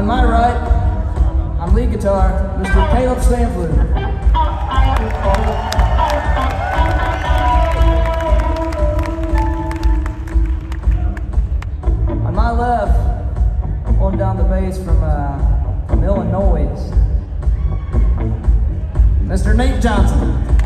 On my right, on lead guitar, Mr. Caleb Stanford. On my left, holding down the bass from, uh, from Illinois, Mr. Nate Johnson.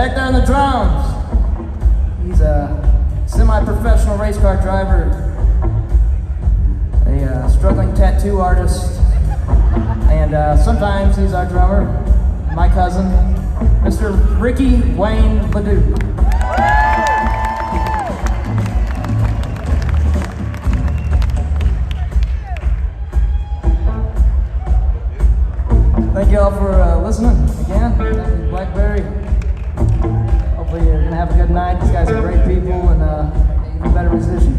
Back on the drums, he's a semi-professional race car driver, a uh, struggling tattoo artist, and uh, sometimes he's our drummer, my cousin, Mr. Ricky Wayne Ledoux. Thank you all for uh, listening again. Blackberry. Hopefully you're gonna have a good night. These guys are great people and uh, better musicians.